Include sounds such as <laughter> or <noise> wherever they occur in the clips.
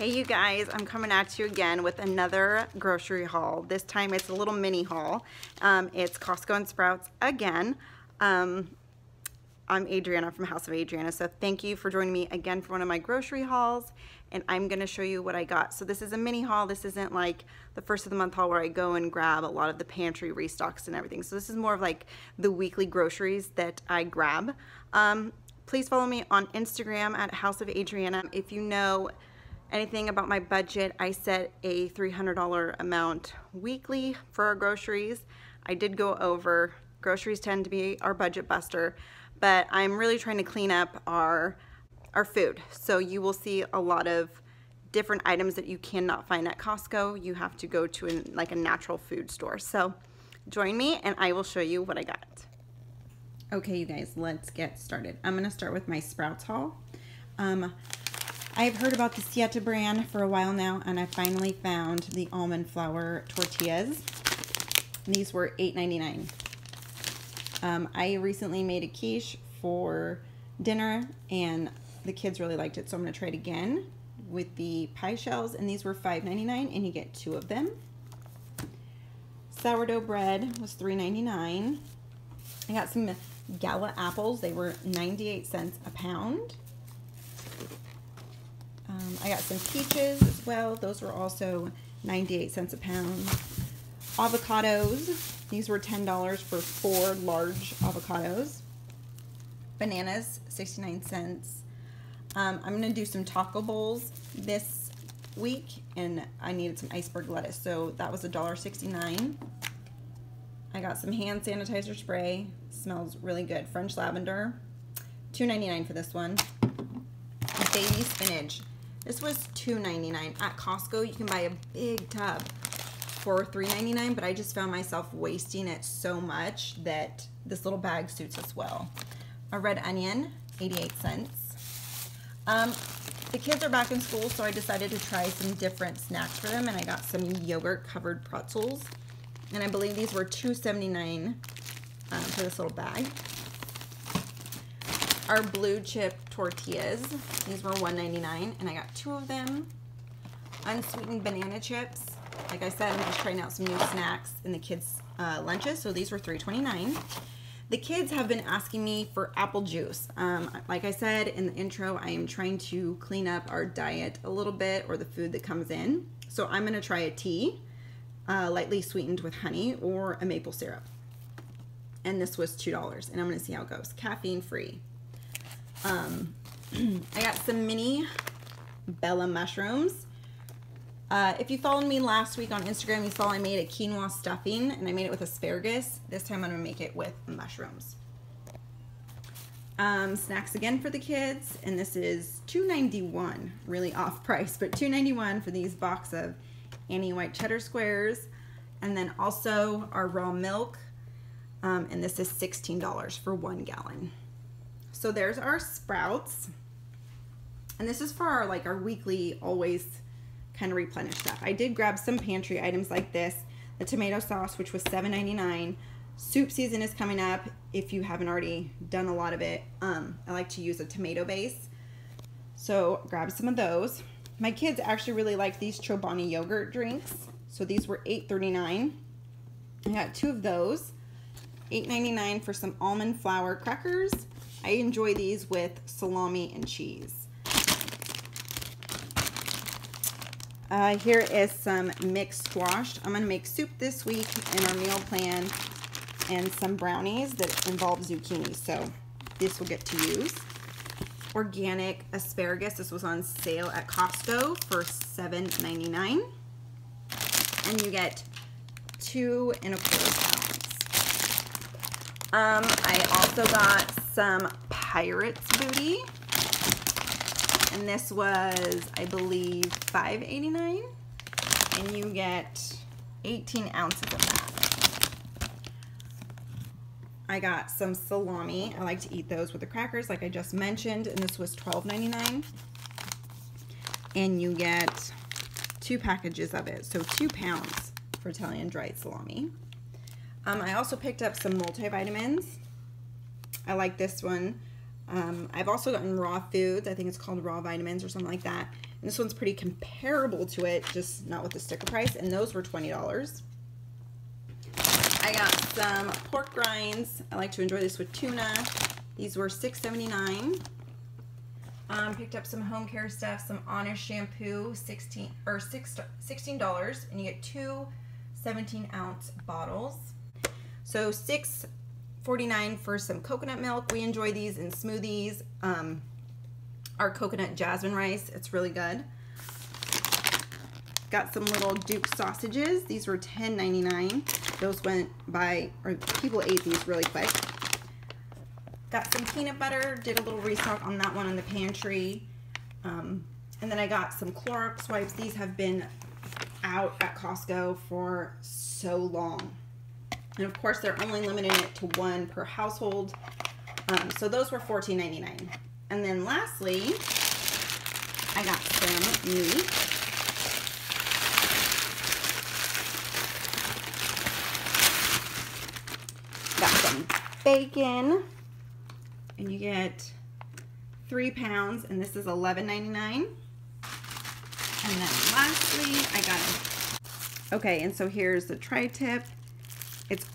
Hey you guys, I'm coming at you again with another grocery haul. This time it's a little mini haul. Um, it's Costco and Sprouts again. Um, I'm Adrianna from House of Adrianna, so thank you for joining me again for one of my grocery hauls, and I'm gonna show you what I got. So this is a mini haul. This isn't like the first of the month haul where I go and grab a lot of the pantry restocks and everything. So this is more of like the weekly groceries that I grab. Um, please follow me on Instagram at House of Adrianna. If you know anything about my budget, I set a $300 amount weekly for our groceries. I did go over. Groceries tend to be our budget buster, but I'm really trying to clean up our, our food. So you will see a lot of different items that you cannot find at Costco. You have to go to an, like a natural food store. So join me and I will show you what I got. Okay, you guys, let's get started. I'm gonna start with my Sprouts haul. Um, I've heard about the Siete brand for a while now, and I finally found the almond flour tortillas. These were $8.99. Um, I recently made a quiche for dinner, and the kids really liked it, so I'm going to try it again with the pie shells, and these were $5.99, and you get two of them. Sourdough bread was $3.99. I got some Gala apples. They were 98 cents a pound. Um, I got some peaches as well. Those were also 98 cents a pound. Avocados. These were $10 for four large avocados. Bananas, 69 cents. Um, I'm going to do some taco bowls this week, and I needed some iceberg lettuce, so that was $1.69. I got some hand sanitizer spray. Smells really good. French lavender. $2.99 for this one. Baby spinach. This was $2.99. At Costco, you can buy a big tub for $3.99, but I just found myself wasting it so much that this little bag suits us well. A red onion, 88 cents. Um, the kids are back in school, so I decided to try some different snacks for them, and I got some yogurt-covered pretzels. And I believe these were $2.79 um, for this little bag our blue chip tortillas. These were $1.99 and I got two of them. Unsweetened banana chips. Like I said, I'm just trying out some new snacks in the kids' uh, lunches. So these were $3.29. The kids have been asking me for apple juice. Um, like I said in the intro, I am trying to clean up our diet a little bit or the food that comes in. So I'm going to try a tea, uh, lightly sweetened with honey or a maple syrup. And this was $2 and I'm going to see how it goes. Caffeine free. Um, <clears throat> I got some mini Bella mushrooms. Uh, if you followed me last week on Instagram, you saw I made a quinoa stuffing and I made it with asparagus. This time I'm gonna make it with mushrooms. Um, snacks again for the kids, and this is $2.91, really off <laughs> price, but $2.91 for these box of Annie White Cheddar Squares. And then also our raw milk, um, and this is $16 for one gallon. So there's our sprouts. And this is for our like our weekly always kind of replenish stuff. I did grab some pantry items like this. The tomato sauce, which was $7.99. Soup season is coming up if you haven't already done a lot of it. Um, I like to use a tomato base. So grab some of those. My kids actually really like these Chobani yogurt drinks. So these were $8.39. I got two of those. $8.99 for some almond flour crackers I enjoy these with salami and cheese. Uh, here is some mixed squash. I'm going to make soup this week in our meal plan and some brownies that involve zucchini. So this will get to use. Organic asparagus. This was on sale at Costco for $7.99. And you get two and a quarter. Um, I also got some Pirates booty. And this was, I believe, $5.89. And you get 18 ounces of that. I got some salami. I like to eat those with the crackers like I just mentioned. And this was $12.99. And you get two packages of it. So two pounds for Italian dried salami. Um, I also picked up some multivitamins. I like this one. Um, I've also gotten raw foods. I think it's called raw vitamins or something like that. And this one's pretty comparable to it, just not with the sticker price. And those were $20. I got some pork rinds. I like to enjoy this with tuna. These were $6.79. Um, picked up some home care stuff, some Honest shampoo, 16 or six, $16, and you get two 17 ounce bottles. So six forty-nine for some coconut milk. We enjoy these in smoothies. Um, our coconut jasmine rice, it's really good. Got some little Duke sausages. These were $10.99. Those went by, or people ate these really quick. Got some peanut butter. Did a little restock on that one in the pantry. Um, and then I got some Clorox wipes. These have been out at Costco for so long. And of course, they're only limiting it to one per household. Um, so those were $14.99. And then lastly, I got some meat. Got some bacon. And you get three pounds, and this is $11.99. And then lastly, I got a, okay, and so here's the tri-tip. It's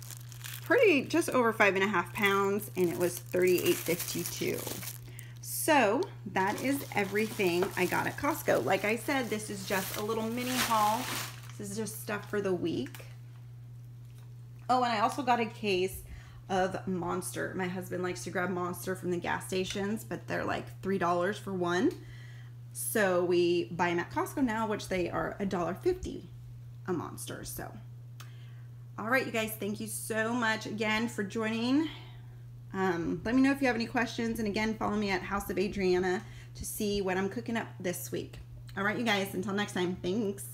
pretty, just over five and a half pounds, and it was $38.52. So that is everything I got at Costco. Like I said, this is just a little mini haul. This is just stuff for the week. Oh, and I also got a case of Monster. My husband likes to grab Monster from the gas stations, but they're like $3 for one. So we buy them at Costco now, which they are $1.50 a Monster. So all right, you guys, thank you so much again for joining. Um, let me know if you have any questions. And again, follow me at House of Adrianna to see what I'm cooking up this week. All right, you guys, until next time, thanks.